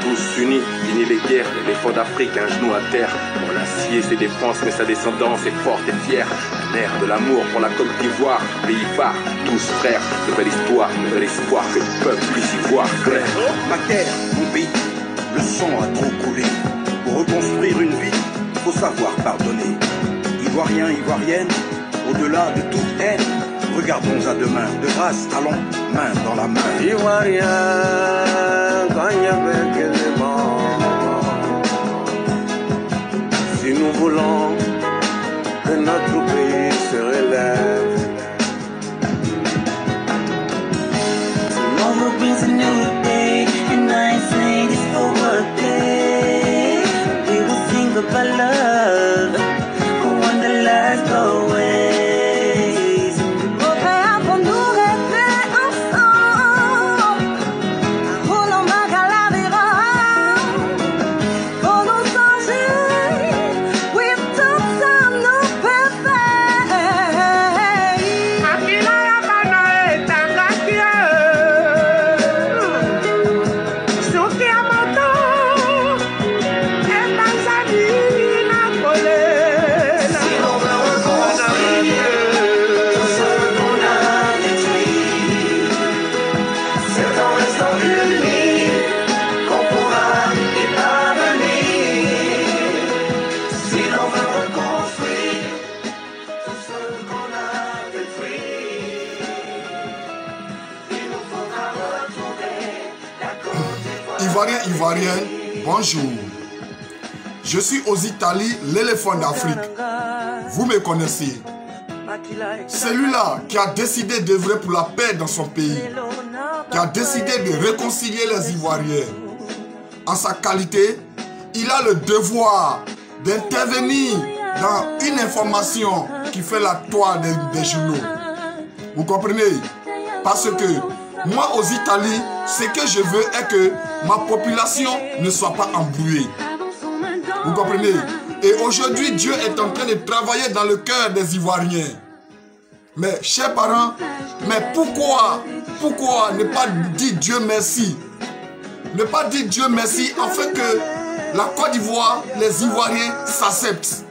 Tous unis, finis les guerres, l'éléphant d'Afrique, un genou à terre. Pour l'acier, ses défenses, mais sa descendance est forte et fière. De l'amour pour la Côte d'Ivoire, pays phare, tous frères. Nouvelle histoire, nouvel espoir que le peuple puisse y voir clair. Ma terre, mon pays, le sang a trop coulé. Pour reconstruire une vie, faut savoir pardonner. Ivoiriens, Ivoiriennes, au-delà de toute haine, regardons à demain. De grâce, allons main dans la main. Ivoirien, Bonjour. Je suis aux Italies, l'éléphant d'Afrique. Vous me connaissez. Celui-là qui a décidé d'œuvrer pour la paix dans son pays, qui a décidé de réconcilier les Ivoiriens. En sa qualité, il a le devoir d'intervenir dans une information qui fait la toile des, des journaux. Vous comprenez? Parce que moi, aux Italies, ce que je veux est que ma population ne soit pas embrouillée. Vous comprenez? Et aujourd'hui, Dieu est en train de travailler dans le cœur des Ivoiriens. Mais, chers parents, mais pourquoi, pourquoi ne pas dire Dieu merci? Ne pas dire Dieu merci afin que la Côte d'Ivoire, les Ivoiriens s'acceptent.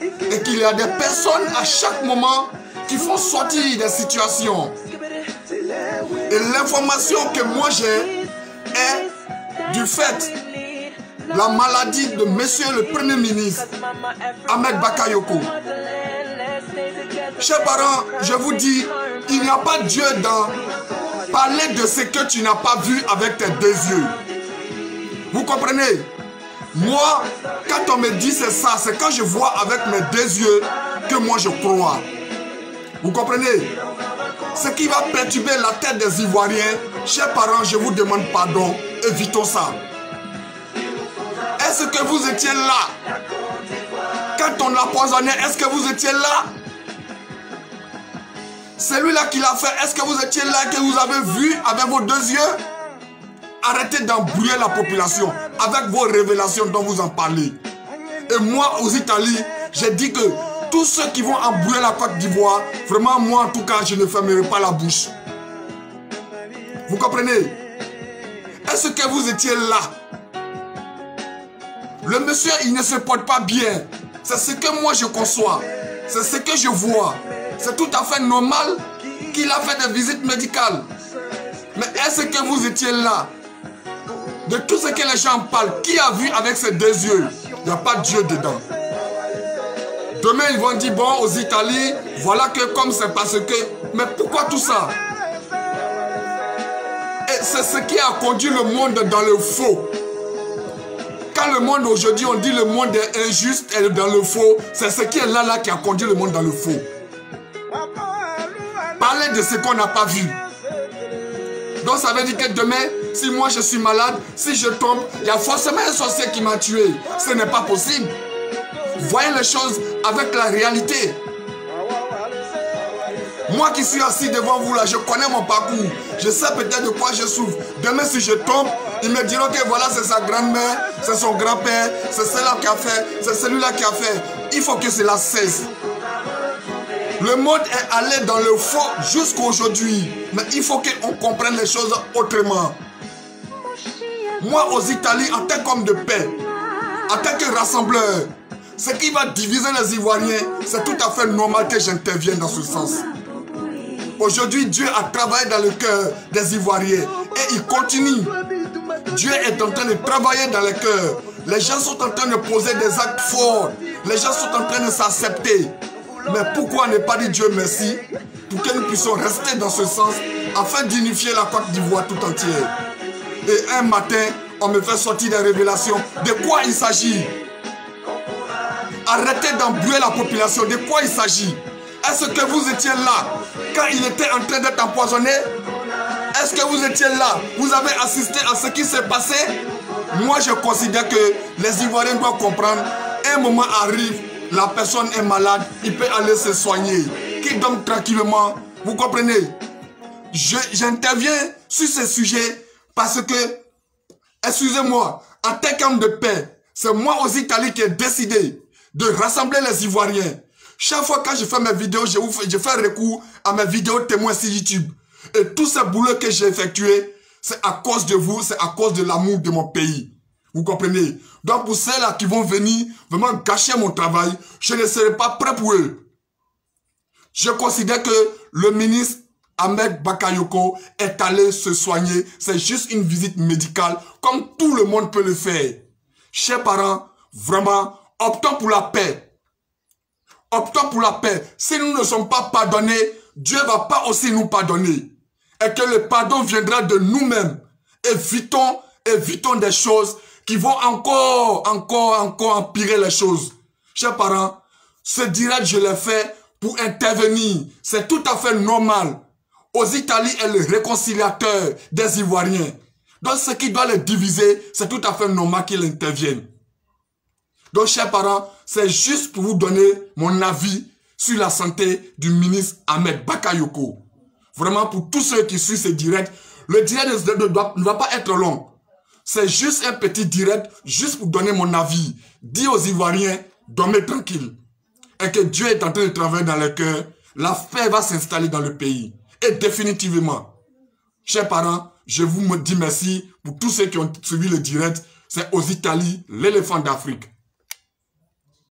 Et qu'il y a des personnes à chaque moment qui font sortir des situations. Et l'information que moi j'ai est du fait la maladie de monsieur le Premier ministre Ahmed Bakayoko. Chers parents, je vous dis, il n'y a pas Dieu dans parler de ce que tu n'as pas vu avec tes deux yeux. Vous comprenez? Moi, quand on me dit c'est ça, c'est quand je vois avec mes deux yeux que moi je crois. Vous comprenez? Ce qui va perturber la tête des Ivoiriens, chers parents, je vous demande pardon, évitons ça. Est-ce que vous étiez là? Quand on l'a poisonné, est-ce que vous étiez là? Celui-là qui l'a fait, est-ce que vous étiez là, que vous avez vu avec vos deux yeux? Arrêtez d'embrouiller la population avec vos révélations dont vous en parlez. Et moi, aux Italies, j'ai dit que tous ceux qui vont embrouiller la Côte d'Ivoire, vraiment, moi en tout cas, je ne fermerai pas la bouche. Vous comprenez? Est-ce que vous étiez là? Le monsieur, il ne se porte pas bien. C'est ce que moi je conçois. C'est ce que je vois. C'est tout à fait normal qu'il a fait des visites médicales. Mais est-ce que vous étiez là? De tout ce que les gens parlent, qui a vu avec ses deux yeux? Il n'y a pas Dieu dedans. Demain, ils vont dire, bon, aux Italies, voilà que comme c'est parce que... Mais pourquoi tout ça? Et c'est ce qui a conduit le monde dans le faux. Quand le monde aujourd'hui, on dit le monde est injuste et dans le faux, c'est ce qui est là, là qui a conduit le monde dans le faux. Parler de ce qu'on n'a pas vu. Donc ça veut dire que demain, si moi je suis malade, si je tombe, il y a forcément un sorcier qui m'a tué. Ce n'est pas possible. Voyez les choses avec la réalité. Moi qui suis assis devant vous là, je connais mon parcours. Je sais peut-être de quoi je souffre. Demain, si je tombe, ils me diront que voilà, c'est sa grand-mère, c'est son grand-père, c'est celle-là qui a fait, c'est celui-là qui a fait. Il faut que cela cesse. Le monde est allé dans le faux jusqu'à aujourd'hui. Mais il faut qu'on comprenne les choses autrement. Moi, aux Italiens, en tant qu'homme de paix, en tant que rassembleur, ce qui va diviser les Ivoiriens, c'est tout à fait normal que j'intervienne dans ce sens. Aujourd'hui, Dieu a travaillé dans le cœur des Ivoiriens et il continue. Dieu est en train de travailler dans le cœur. Les gens sont en train de poser des actes forts. Les gens sont en train de s'accepter. Mais pourquoi ne pas dire Dieu merci pour que nous puissions rester dans ce sens afin d'unifier la Côte d'Ivoire tout entière? Et un matin, on me fait sortir des révélations. De quoi il s'agit Arrêtez d'embrouiller la population. De quoi il s'agit? Est-ce que vous étiez là quand il était en train d'être empoisonné? Est-ce que vous étiez là? Vous avez assisté à ce qui s'est passé? Moi, je considère que les Ivoiriens doivent comprendre. Un moment arrive, la personne est malade, il peut aller se soigner. Qu'il dorme tranquillement. Vous comprenez? J'interviens sur ce sujet parce que, excusez-moi, en tant qu'homme de paix, c'est moi aux Italiens qui ai décidé de rassembler les Ivoiriens. Chaque fois que je fais mes vidéos, je, je fais recours à mes vidéos témoins sur YouTube. Et tout ce boulot que j'ai effectué, c'est à cause de vous, c'est à cause de l'amour de mon pays. Vous comprenez? Donc pour ceux-là qui vont venir vraiment gâcher mon travail, je ne serai pas prêt pour eux. Je considère que le ministre Ahmed Bakayoko est allé se soigner. C'est juste une visite médicale comme tout le monde peut le faire. Chers parents, vraiment, optons pour la paix. Optons pour la paix. Si nous ne sommes pas pardonnés, Dieu va pas aussi nous pardonner. Et que le pardon viendra de nous-mêmes. Évitons, évitons des choses qui vont encore, encore, encore empirer les choses. Chers parents, ce direct, je l'ai fait pour intervenir. C'est tout à fait normal. Aux Italiens est le réconciliateur des Ivoiriens. Donc ce qui doit les diviser, c'est tout à fait normal qu'il intervienne. Donc, chers parents, c'est juste pour vous donner mon avis sur la santé du ministre Ahmed Bakayoko. Vraiment, pour tous ceux qui suivent ce direct, le direct ne, va pas être long. C'est juste un petit direct, juste pour donner mon avis. Dis aux Ivoiriens, dormez tranquille. Et que Dieu est en train de travailler dans le cœur. La paix va s'installer dans le pays. Et définitivement, chers parents, je vous dis merci pour tous ceux qui ont suivi le direct. C'est aux Italiens, l'éléphant d'Afrique.